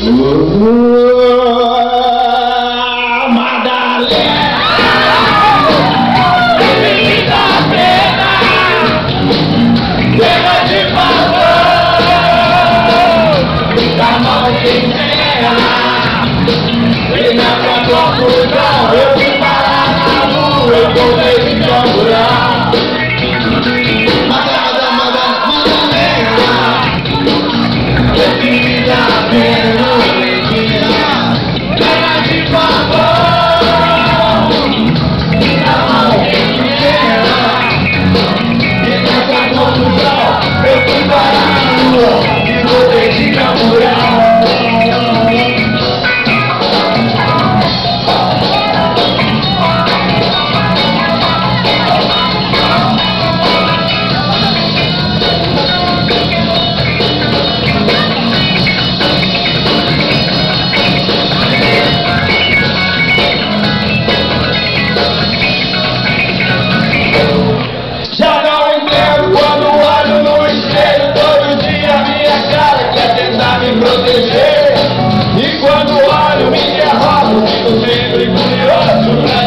Ooh.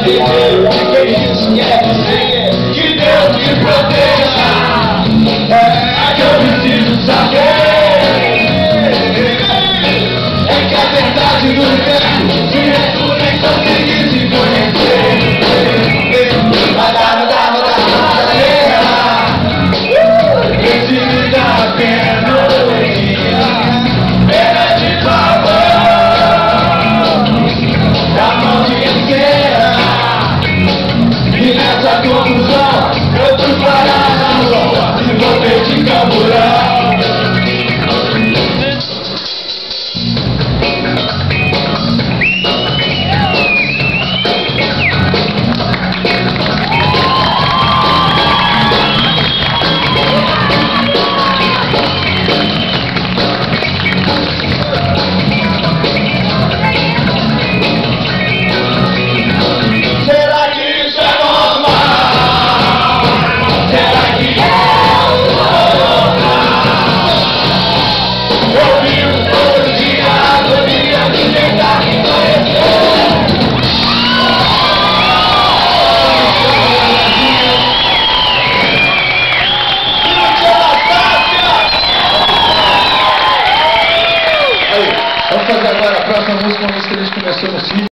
happy day. Vamos fazer agora a próxima música, uma música que a gente começou no filme.